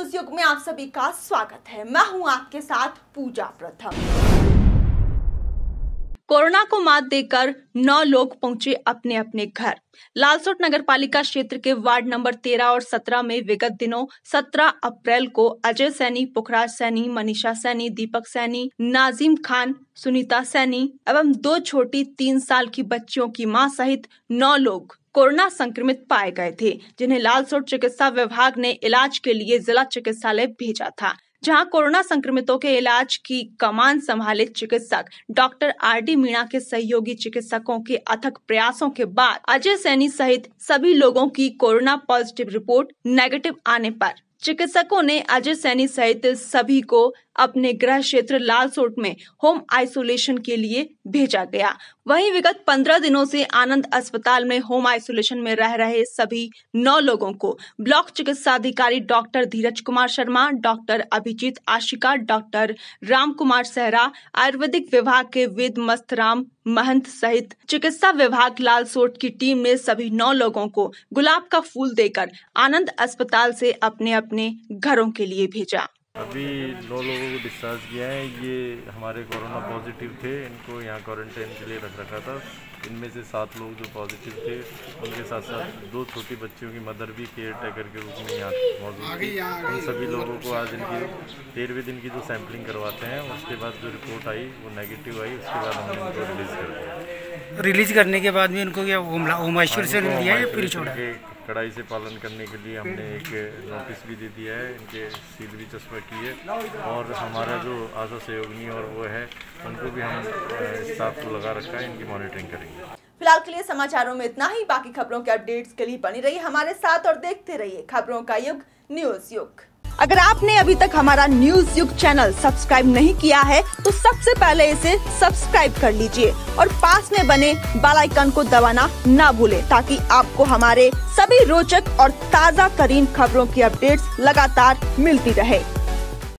News युग में आप सभी का स्वागत है। मैं हूँ आपके साथ पूजा प्रथम। कोरोना को मात देकर नौ लोग पहुँचे अपने अपने घर। लालसोट नगर पालिका क्षेत्र के वार्ड नंबर तेरह और सत्रह में विगत दिनों सत्रह अप्रैल को अजय सैनी, पुखराज सैनी, मनीषा सैनी, दीपक सैनी, नाजिम खान, सुनीता सैनी एवं दो छोटी तीन साल की बच्चियों की माँ सहित नौ लोग कोरोना संक्रमित पाए गए थे, जिन्हें लालसोट चिकित्सा विभाग ने इलाज के लिए जिला चिकित्सालय भेजा था। जहाँ कोरोना संक्रमितों के इलाज की कमान संभाले चिकित्सक, डॉक्टर आर डी मीणा के सहयोगी चिकित्सकों के अथक प्रयासों के बाद अजय सैनी सहित सभी लोगों की कोरोना पॉजिटिव रिपोर्ट नेगेटिव आने पर। चिकित्सकों ने अजय सैनी सहित सभी को अपने गृह क्षेत्र लालसोट में होम आइसोलेशन के लिए भेजा गया। वहीं विगत पंद्रह दिनों से आनंद अस्पताल में होम आइसोलेशन में रह रहे सभी नौ लोगों को ब्लॉक चिकित्सा अधिकारी doctor Dheeraj Kumar Sharma, doctor Abhijeet Ashika, doctor Ram Kumar Sahra, Ayurvedic विभाग के वेद मस्त राम महंत सहित चिकित्सा विभाग लालसोट की टीम ने सभी नौ लोगों को गुलाब का फूल देकर आनंद अस्पताल से अपने अपने घरों के लिए भेजा। अभी नौ लोगों को डिस्चार्ज किया है। ये हमारे कोरोना पॉजिटिव थे। इनको यहाँ क्वारंटाइन के लिए रख रखा था। इनमें से सात लोग जो पॉजिटिव थे उनके साथ साथ दो छोटी बच्चियों की मदर भी केयर टेकर के रूप में यहाँ मौजूद थी। उन सभी लोगों को आज इनकी तेरहवें दिन की जो सैम्पलिंग करवाते हैं उसके बाद जो रिपोर्ट आई वो नेगेटिव आई उसके बाद हमने उनको रिलीज़ कर दिया। रिलीज़ करने के बाद भी उनको क्या होम होम आइसोलेशन दिया या फिर छोड़ा? के कड़ाई से पालन करने के लिए हमने एक नोटिस भी दे दिया है, इनके सील भी चस्पा की है। और हमारा जो आशा सहयोगी और वो है, उनको भी हम स्टाफ को लगा रखा है, इनकी मॉनिटरिंग करेंगे। फ़िलहाल के लिए समाचारों में इतना ही, बाकी खबरों के अपडेट्स के लिए बनी रहिए हमारे साथ और देखते रहिए खबरों का युग न्यूज़ युग। अगर आपने अभी तक हमारा न्यूज़ युग चैनल सब्सक्राइब नहीं किया है तो सबसे पहले इसे सब्सक्राइब कर लीजिए और पास में बने बेल आइकन को दबाना ना भूले, ताकि आपको हमारे सभी रोचक और ताज़ा तरीन खबरों की अपडेट्स लगातार मिलती रहे।